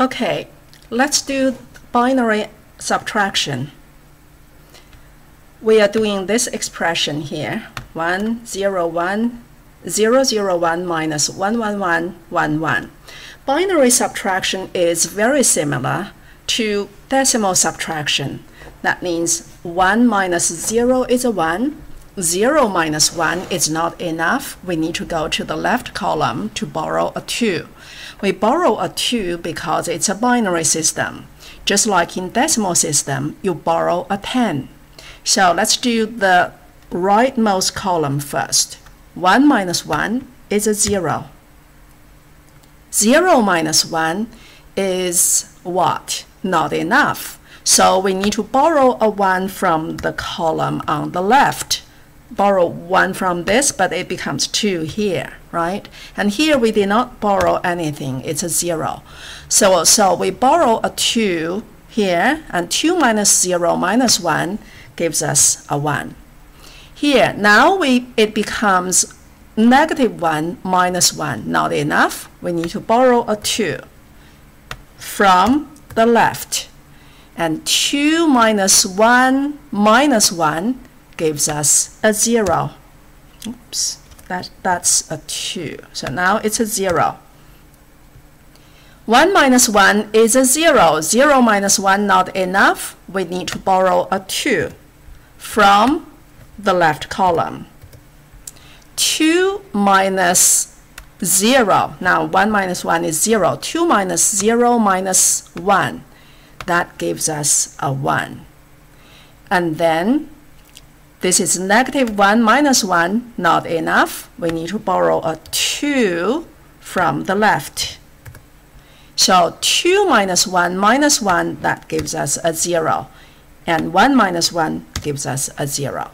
Okay, let's do binary subtraction. We are doing this expression here, 1, 0, 1, 0, 0, 1 minus 1, 1, 1, 1, 1. Binary subtraction is very similar to decimal subtraction. That means 1 minus 0 is a 1, 0 minus 1 is not enough. We need to go to the left column to borrow a 2. We borrow a 2 because it's a binary system. Just like in decimal system, you borrow a 10. So let's do the rightmost column first. 1 minus 1 is a 0. 0 minus 1 is what? Not enough. So we need to borrow a 1 from the column on the left borrow 1 from this, but it becomes 2 here, right? And here we did not borrow anything, it's a 0. So, so we borrow a 2 here, and 2 minus 0 minus 1 gives us a 1. Here, now we it becomes negative 1 minus 1. Not enough, we need to borrow a 2 from the left. And 2 minus 1 minus 1 gives us a 0. Oops, that, that's a 2. So now it's a 0. 1 minus 1 is a 0. 0 minus 1 not enough. We need to borrow a 2 from the left column. 2 minus 0. Now 1 minus 1 is 0. 2 minus 0 minus 1. That gives us a 1. And then this is negative 1 minus 1, not enough. We need to borrow a 2 from the left. So 2 minus 1 minus 1, that gives us a 0. And 1 minus 1 gives us a 0.